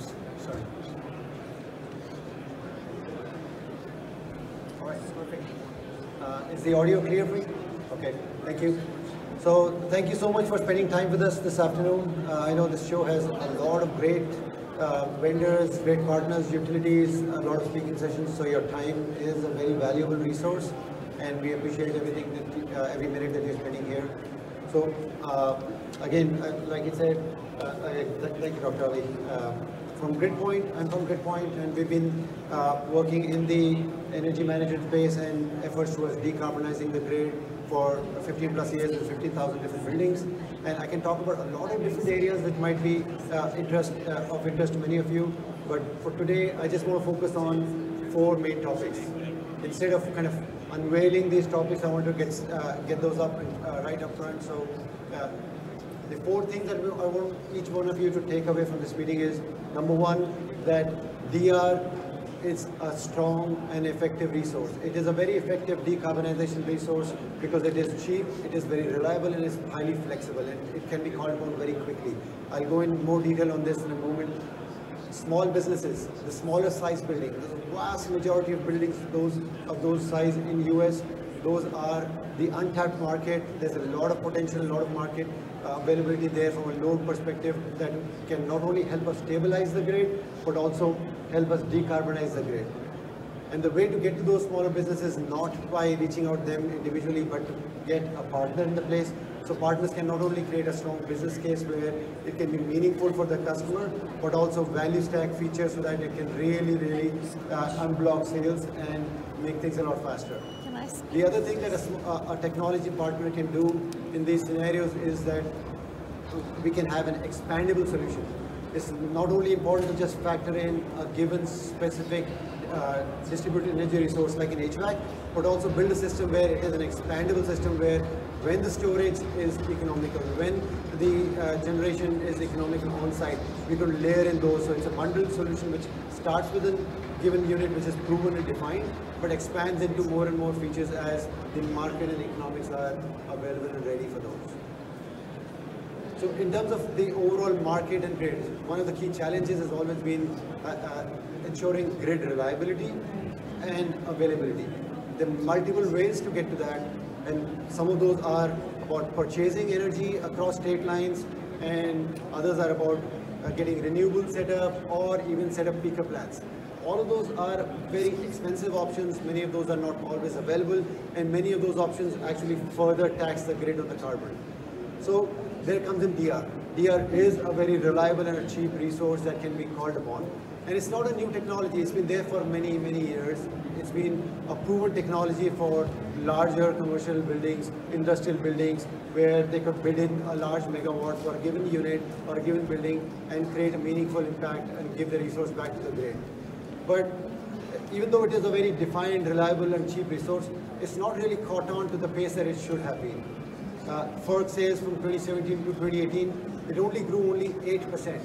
Sorry. All right, perfect. Uh, is the audio clear for you? Okay, thank you. So thank you so much for spending time with us this afternoon. Uh, I know this show has a lot of great uh, vendors, great partners, utilities, a lot of speaking sessions. So your time is a very valuable resource, and we appreciate everything that uh, every minute that you're spending here. So uh, again, uh, like I said, uh, I, thank you, Dr. Ali. Uh, from GridPoint, I'm from GridPoint, and we've been uh, working in the energy management space and efforts towards decarbonizing the grid for 15 plus years with 15,000 different buildings. And I can talk about a lot of different areas that might be uh, interest uh, of interest to many of you. But for today, I just want to focus on four main topics. Instead of kind of unveiling these topics, I want to get uh, get those up uh, right up front. So. The four things that I want each one of you to take away from this meeting is number one, that DR is a strong and effective resource. It is a very effective decarbonization resource because it is cheap, it is very reliable, and it is highly flexible, and it can be called upon very quickly. I'll go in more detail on this in a moment. Small businesses, the smaller size buildings, the vast majority of buildings those of those size in US, those are the untapped market. There's a lot of potential, a lot of market uh, availability there from a load perspective that can not only help us stabilize the grid, but also help us decarbonize the grid. And the way to get to those smaller businesses not by reaching out them individually, but to get a partner in the place. So partners can not only create a strong business case where it can be meaningful for the customer, but also value stack features so that it can really, really uh, unblock sales and make things a lot faster. The other thing that a, a, technology partner can do in these scenarios is that we can have an expandable solution. It's not only important to just factor in a given specific uh, distributed energy resource like an HVAC, but also build a system where it is an expandable system where when the storage is economical, when the uh, generation is economical on site, we can layer in those. So it's a bundled solution which starts with a given unit which is proven and defined, but expands into more and more features as the market and economics are available and ready for those. So in terms of the overall market and grid, one of the key challenges has always been uh, uh, ensuring grid reliability and availability. There are multiple ways to get to that, and some of those are about purchasing energy across state lines, and others are about uh, getting renewable set up or even set up peaker plants. All of those are very expensive options. Many of those are not always available, and many of those options actually further tax the grid on the carbon. So there comes in DR. DR is a very reliable and a cheap resource that can be called upon. And it's not a new technology, it's been there for many, many years. It's been a proven technology for larger commercial buildings, industrial buildings, where they could build in a large megawatt for a given unit or a given building and create a meaningful impact and give the resource back to the grid. But even though it is a very defined, reliable and cheap resource, it's not really caught on to the pace that it should have been. Uh, FERC says from 2017 to 2018, it only grew only 8%.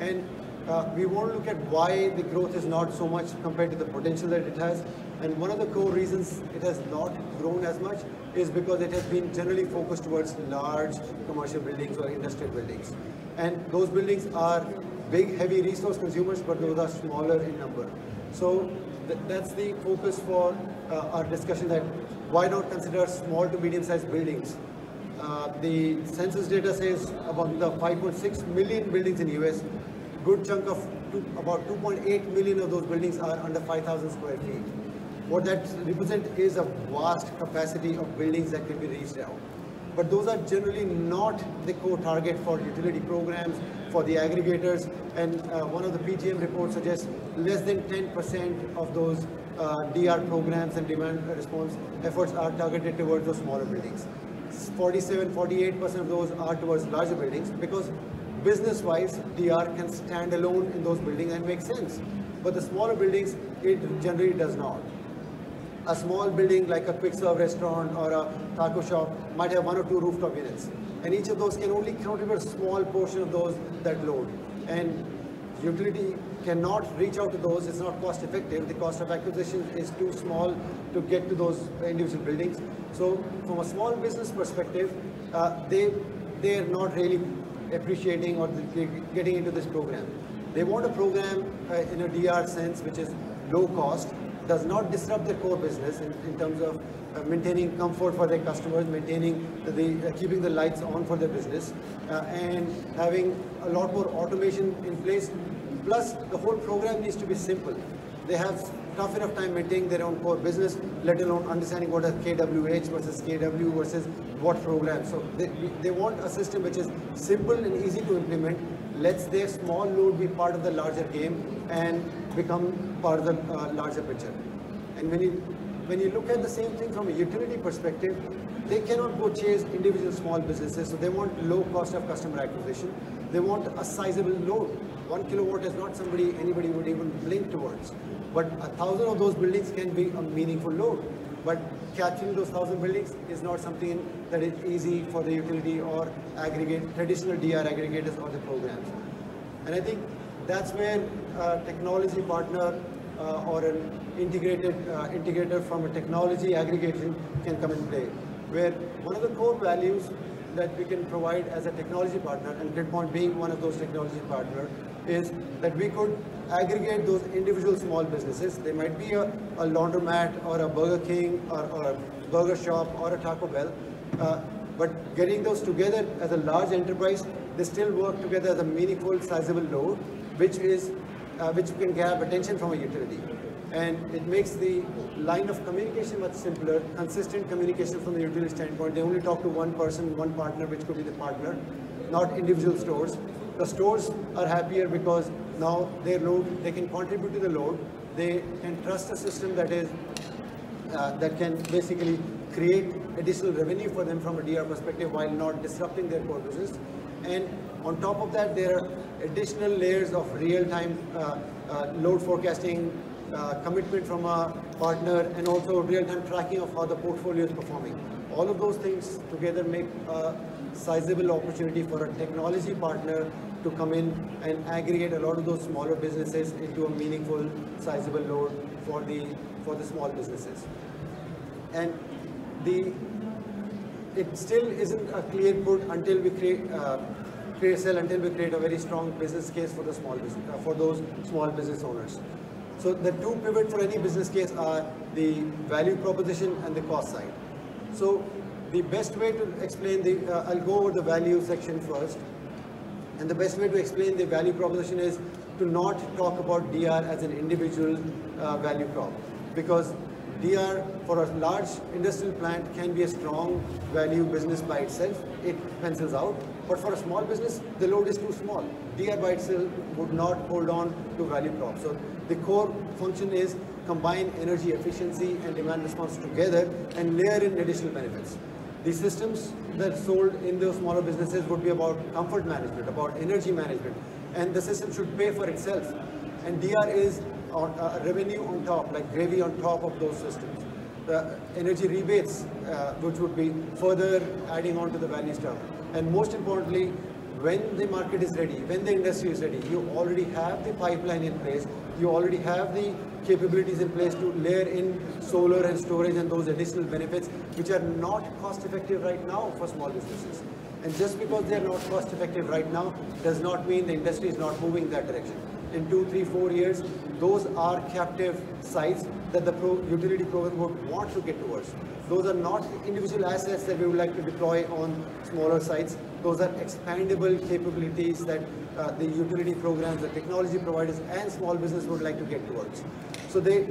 And uh, we want to look at why the growth is not so much compared to the potential that it has. And one of the core reasons it has not grown as much is because it has been generally focused towards large commercial buildings or industrial buildings. And those buildings are big, heavy resource consumers, but those are smaller in number. So th that's the focus for uh, our discussion that why not consider small to medium-sized buildings uh, the census data says about the 5.6 million buildings in US, good chunk of two, about 2.8 million of those buildings are under 5,000 square feet. What that represents is a vast capacity of buildings that can be reached out. But those are generally not the core target for utility programs, for the aggregators, and uh, one of the PJM reports suggests less than 10% of those uh, DR programs and demand response efforts are targeted towards those smaller buildings. 47, 48% of those are towards larger buildings because business-wise, DR can stand alone in those buildings and make sense. But the smaller buildings, it generally does not. A small building like a quick serve restaurant or a taco shop might have one or two rooftop units. And each of those can only contribute a small portion of those that load. And utility cannot reach out to those, it's not cost effective. The cost of acquisition is too small to get to those individual buildings. So from a small business perspective, uh, they, they're not really appreciating or getting into this program. They want a program uh, in a DR sense, which is low cost, does not disrupt their core business in, in terms of uh, maintaining comfort for their customers, maintaining the, uh, keeping the lights on for their business, uh, and having a lot more automation in place. Plus, the whole program needs to be simple. They have tough enough time maintaining their own core business, let alone understanding what is KWH versus KW versus what program. So they, they want a system which is simple and easy to implement, lets their small load be part of the larger game and become part of the uh, larger picture. And when you, when you look at the same thing from a utility perspective, they cannot go chase individual small businesses, so they want low cost of customer acquisition. They want a sizable load. One kilowatt is not somebody anybody would even blink towards. But a thousand of those buildings can be a meaningful load. But capturing those thousand buildings is not something that is easy for the utility or aggregate traditional DR aggregators or the programs. And I think that's where a technology partner uh, or an integrated uh, integrator from a technology aggregation can come in play. Where one of the core values that we can provide as a technology partner, and GridPoint being one of those technology partners, is that we could aggregate those individual small businesses. They might be a, a laundromat or a Burger King or, or, a burger shop or a Taco Bell. Uh, but getting those together as a large enterprise, they still work together as a meaningful, sizable load, which is uh, which you can grab attention from a utility. And it makes the line of communication much simpler, consistent communication from the utility standpoint. They only talk to one person, one partner, which could be the partner, not individual stores. The stores are happier because now their load, they can contribute to the load. They can trust a system that is uh, that can basically create additional revenue for them from a DR perspective while not disrupting their core business. And on top of that, there are additional layers of real-time uh, uh, load forecasting, uh, commitment from a partner, and also real-time tracking of how the portfolio is performing. All of those things together make a sizable opportunity for a technology partner to come in and aggregate a lot of those smaller businesses into a meaningful, sizable load for the for the small businesses. And the it still isn't a clear put until we create uh, create sell until we create a very strong business case for the small business uh, for those small business owners. So the two pivot for any business case are the value proposition and the cost side. So the best way to explain the, uh, I'll go over the value section first. And the best way to explain the value proposition is to not talk about DR as an individual uh, value prop. Because DR for a large industrial plant can be a strong value business by itself. It pencils out. But for a small business, the load is too small. DR by itself would not hold on to value prop. So the core function is combine energy efficiency and demand response together and layer in additional benefits. The systems that sold in those smaller businesses would be about comfort management, about energy management, and the system should pay for itself. And DR is on, uh, revenue on top, like gravy on top of those systems. The energy rebates, uh, which would be further adding on to the value stuff. And most importantly, when the market is ready, when the industry is ready, you already have the pipeline in place, you already have the capabilities in place to layer in solar and storage and those additional benefits which are not cost effective right now for small businesses. And just because they are not cost effective right now does not mean the industry is not moving that direction. In two, three, four years, those are captive sites that the pro utility program would want to get towards. Those are not individual assets that we would like to deploy on smaller sites. Those are expandable capabilities that uh, the utility programs, the technology providers and small business would like to get towards. So they,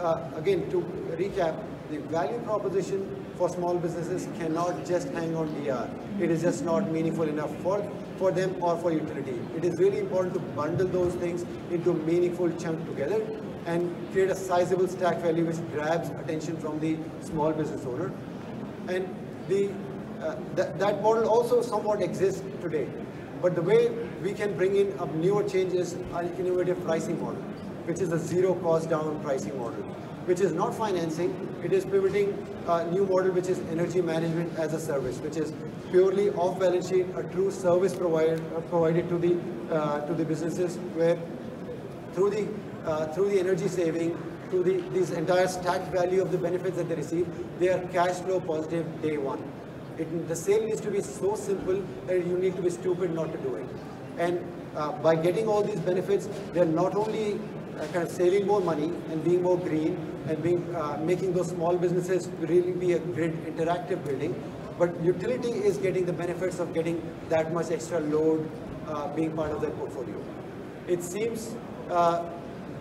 uh, again, to recap, the value proposition for small businesses cannot just hang on DR. It is just not meaningful enough for, for them or for utility. It is really important to bundle those things into meaningful chunk together and create a sizable stack value which grabs attention from the small business owner. And the, uh, th that model also somewhat exists today. But the way we can bring in a newer change is an innovative pricing model which is a zero cost down pricing model, which is not financing, it is pivoting a new model which is energy management as a service, which is purely off balance sheet, a true service provider uh, provided to the, uh, to the businesses where through the, uh, through the energy saving, through the, this entire stacked value of the benefits that they receive, they are cash flow positive day one. It, the sale needs to be so simple that you need to be stupid not to do it. And uh, by getting all these benefits, they're not only uh, kind of saving more money and being more green and being uh, making those small businesses really be a grid interactive building, but utility is getting the benefits of getting that much extra load uh, being part of their portfolio. It seems uh,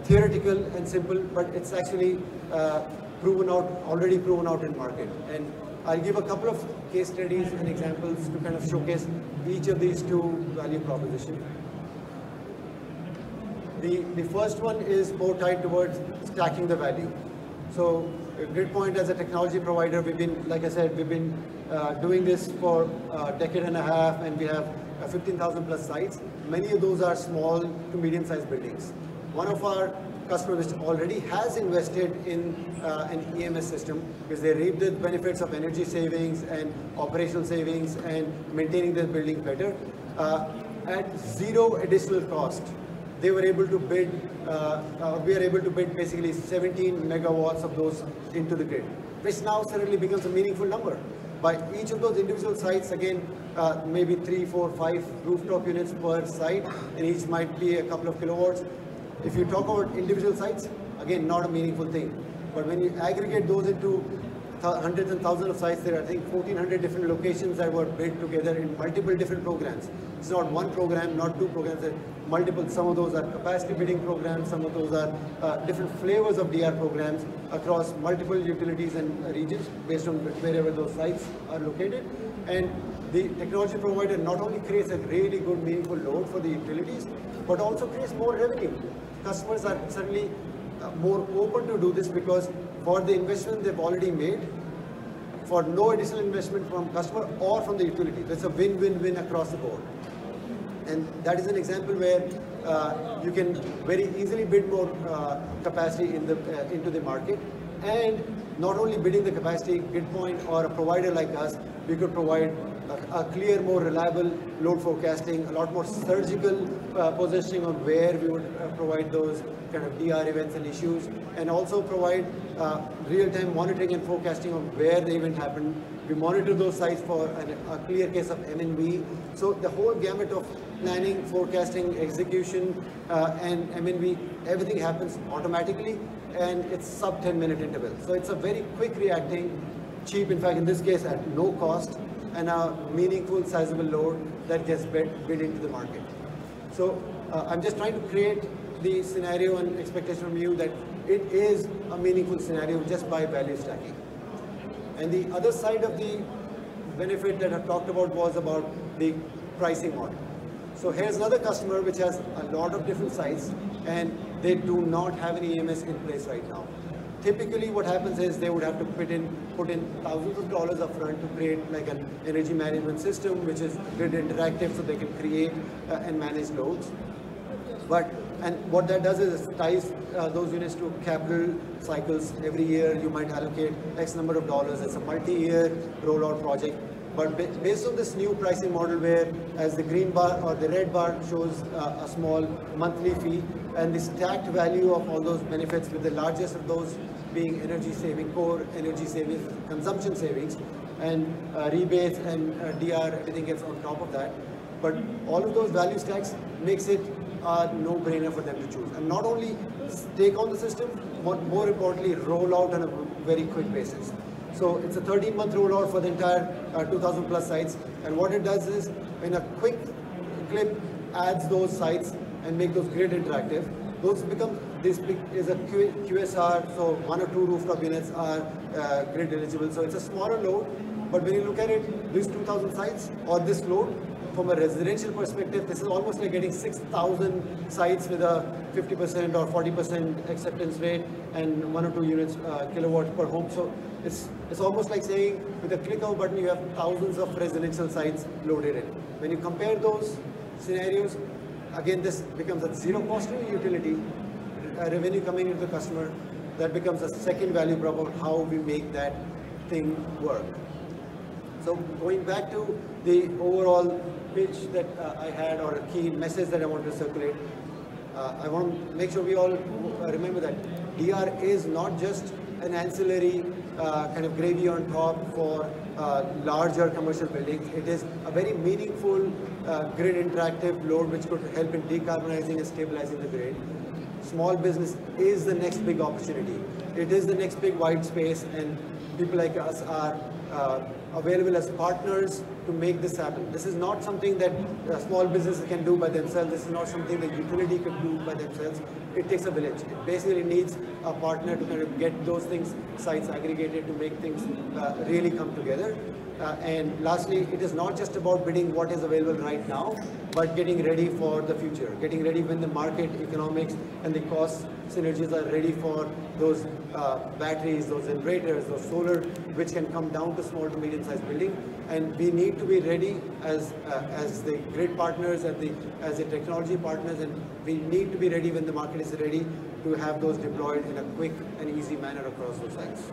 theoretical and simple, but it's actually uh, proven out, already proven out in market. And I'll give a couple of case studies and examples to kind of showcase each of these two value propositions. The, the first one is more tied towards stacking the value. So GridPoint as a technology provider, we've been, like I said, we've been uh, doing this for a decade and a half and we have uh, 15,000 plus sites. Many of those are small to medium sized buildings. One of our customers already has invested in uh, an EMS system because they reap the benefits of energy savings and operational savings and maintaining their building better uh, at zero additional cost they were able to bid, uh, uh, we are able to bid basically 17 megawatts of those into the grid, which now suddenly becomes a meaningful number. By each of those individual sites, again, uh, maybe three, four, five rooftop units per site, and each might be a couple of kilowatts. If you talk about individual sites, again, not a meaningful thing. But when you aggregate those into hundreds and thousands of sites. There are, I think, 1,400 different locations that were built together in multiple different programs. It's not one program, not two programs. Multiple. Some of those are capacity bidding programs. Some of those are uh, different flavors of DR programs across multiple utilities and regions based on wherever those sites are located. And the technology provider not only creates a really good, meaningful load for the utilities, but also creates more revenue. Customers are certainly uh, more open to do this because for the investment they've already made, for no additional investment from customer or from the utility. It's a win-win-win across the board. And that is an example where uh, you can very easily bid more uh, capacity in the, uh, into the market. And not only bidding the capacity, GridPoint or a provider like us, we could provide a, clear, more reliable load forecasting, a lot more surgical uh, positioning on where we would uh, provide those kind of DR events and issues, and also provide uh, real-time monitoring and forecasting of where the event happened. We monitor those sites for an, a clear case of M&V. So the whole gamut of planning, forecasting, execution, uh, and M&V, everything happens automatically, and it's sub 10 minute interval. So it's a very quick reacting, cheap, in fact, in this case, at no cost, and a meaningful, sizable load that gets bid, into the market. So uh, I'm just trying to create the scenario and expectation from you that it is a meaningful scenario just by value stacking. And the other side of the benefit that I've talked about was about the pricing model. So here's another customer which has a lot of different sites and they do not have any EMS in place right now. Typically what happens is they would have to put in, put in thousands of dollars upfront to create like an energy management system which is grid interactive so they can create uh, and manage loads. But and what that does is ties uh, those units to capital cycles. Every year you might allocate X number of dollars. It's a multi-year rollout project. But based on this new pricing model where as the green bar or the red bar shows uh, a small monthly fee and the stacked value of all those benefits with the largest of those being energy saving, core energy savings, consumption savings and uh, rebates and uh, DR, everything gets on top of that. But all of those value stacks makes it a no-brainer for them to choose. And not only take on the system, but more importantly, roll out on a very quick basis. So it's a 13-month rollout for the entire uh, 2,000 plus sites. And what it does is, in a quick clip, adds those sites and make those grid interactive. Those become, this is a QSR, so one or two rooftop units are uh, grid eligible. So it's a smaller load, but when you look at it, these 2,000 sites or this load from a residential perspective, this is almost like getting 6,000 sites with a 50% or 40% acceptance rate and one or two units uh, kilowatts per home. So it's, it's almost like saying with a click of a button, you have thousands of residential sites loaded in. When you compare those scenarios, again, this becomes a zero cost utility, revenue coming into the customer. That becomes a second value prop how we make that thing work. So going back to the overall pitch that uh, I had or a key message that I want to circulate, uh, I want to make sure we all remember that DR is not just an ancillary uh, kind of gravy on top for uh, larger commercial buildings. It is a very meaningful uh, grid interactive load which could help in decarbonizing and stabilizing the grid. Small business is the next big opportunity. It is the next big white space and people like us are uh, available as partners to make this happen. This is not something that small businesses can do by themselves. This is not something that utility can do by themselves. It takes a village. It basically needs a partner to kind of get those things, sites aggregated to make things uh, really come together. Uh, and lastly, it is not just about bidding what is available right now, but getting ready for the future, getting ready when the market economics and the cost synergies are ready for those uh, batteries, those generators, those solar, which can come down to small to medium-sized building. And we need to be ready as uh, as the grid partners, as the as the technology partners, and we need to be ready when the market is ready to have those deployed in a quick and easy manner across those sites.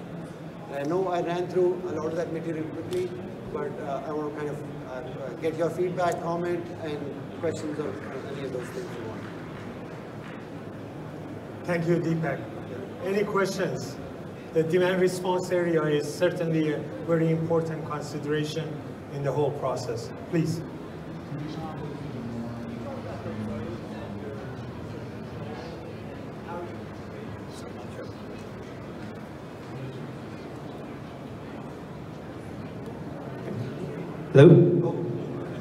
I know I ran through a lot of that material quickly, but uh, I want to kind of uh, get your feedback, comment, and questions or any of those things you want. Thank you, Deepak. Any questions? The demand response area is certainly a very important consideration in the whole process. Please. Hello?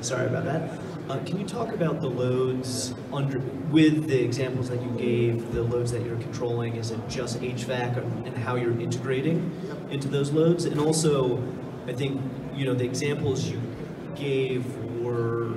Sorry about that. Uh, can you talk about the loads under with the examples that you gave, the loads that you're controlling? Is it just HVAC and how you're integrating into those loads? And also, I think you know the examples you gave were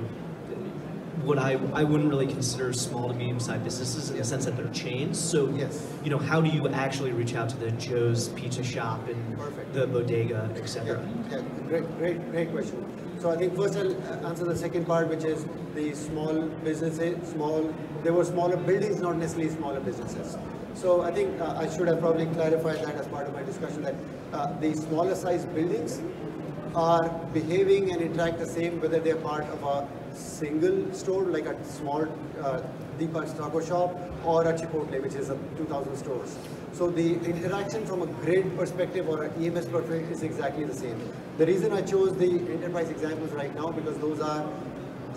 what I, I wouldn't really consider small to medium sized businesses in the sense that they're chains. So, yes. you know, how do you actually reach out to the Joe's Pizza Shop and Perfect. the bodega, etc.? Yeah, yeah, great, great, great question. So I think first I'll answer the second part, which is the small businesses, small, there were smaller buildings, not necessarily smaller businesses. So I think uh, I should have probably clarified that as part of my discussion that uh, the smaller size buildings are behaving and interact the same whether they're part of a single store like a small uh, Deepak's Taco Shop or a Chipotle which is a 2000 stores. So the interaction from a grid perspective or an EMS perspective is exactly the same. The reason I chose the enterprise examples right now because those are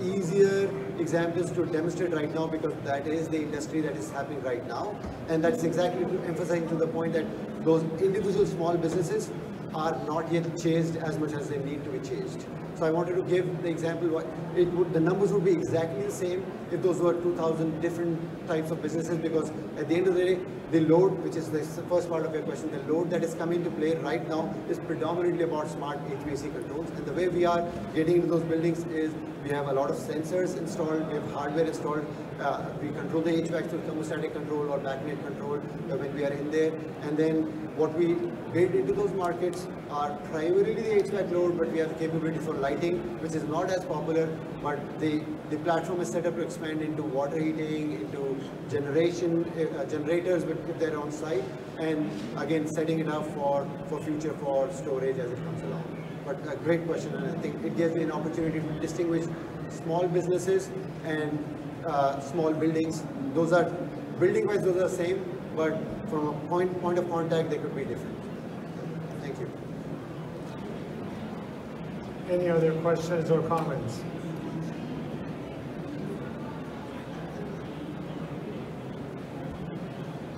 easier examples to demonstrate right now because that is the industry that is happening right now and that's exactly emphasizing to the point that those individual small businesses are not yet chased as much as they need to be chased. So I wanted to give the example, would, the numbers would be exactly the same if those were 2,000 different types of businesses because at the end of the day, the load, which is the first part of your question, the load that is coming to play right now is predominantly about smart HVAC controls. And the way we are getting into those buildings is we have a lot of sensors installed, we have hardware installed, uh, we control the HVAC through thermostatic control or BACnet control uh, when we are in there. And then what we build into those markets are primarily the HVAC load, but we have capability for lighting, which is not as popular, but the, the platform is set up to expand into water heating, into generation, uh, generators if they're on site, and again, setting it up for, for future for storage as it comes along. But a great question, and I think it gives me an opportunity to distinguish small businesses and uh, small buildings. Those are, building-wise, those are the same, but from a point, point of contact, they could be different. Thank you. Any other questions or comments?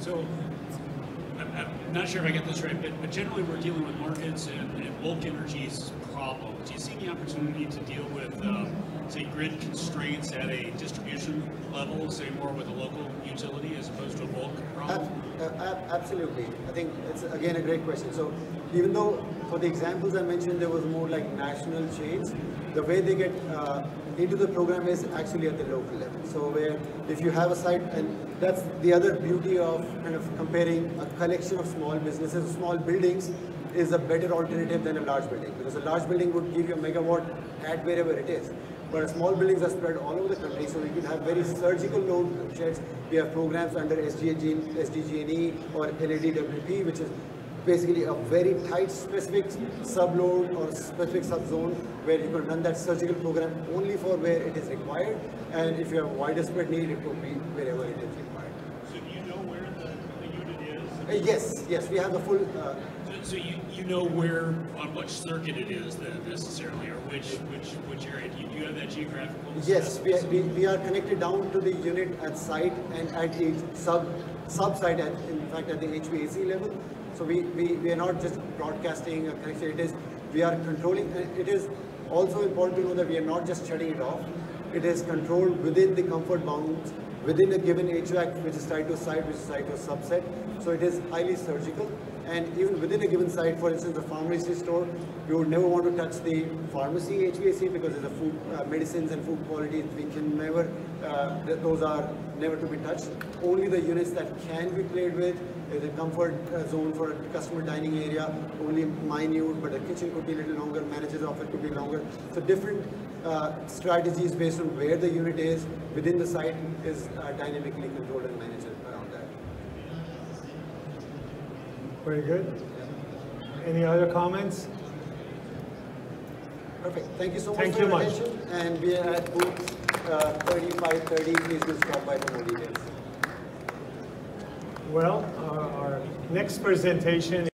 So, I'm, I'm not sure if I get this right, but, but generally we're dealing with markets and, and bulk energies problems. Do you see any opportunity to deal with, uh, say, grid constraints at a distribution level, say more with a local utility as opposed to a bulk problem? Ab- absolutely. I think it's again a great question. So even though for the examples I mentioned there was more like national chains, the way they get uh, into the program is actually at the local level. So where if you have a site, and that's the other beauty of kind of comparing a collection of small businesses, small buildings is a better alternative than a large building because a large building would give you a megawatt at wherever it is. But small buildings are spread all over the country, so we can have very surgical load sheds. We have programs under SDG, SDG&E or LADWP, which is basically a very tight specific subload or specific subzone where you can run that surgical program only for where it is required. And if you have wider spread need, it could be wherever it is required. So do you know where the, the unit is? Uh, yes, yes, we have the full. Uh, So- So you, you know where, on which circuit it is then necessarily, or which, which, which area? Do you, do you have that geographical? Yes, we are, we, we are connected down to the unit at site and at each sub sub site at in fact at the HVAC level. So we, we, we are not just broadcasting a connection. It is we are controlling. It is also important to know that we are not just shutting it off. It is controlled within the comfort bounds within a given HVAC which is tied to site, which is tied to subset. So it is highly surgical. And even within a given site, for instance, the pharmacy store, you would never want to touch the pharmacy HVAC because it's a food, uh, medicines and food quality. We can never, uh, those are never to be touched. Only the units that can be played with, is a comfort uh, zone for a customer dining area, only minute, but the kitchen could be a little longer, manager's office could be longer. So different uh, strategies based on where the unit is within the site is uh, dynamically controlled and managed around that. Very good. Any other comments? Perfect. Thank you so much Thank for you your much. attention. And we are at booth uh, 3530. Please do stop by for more details. Well, our, our next presentation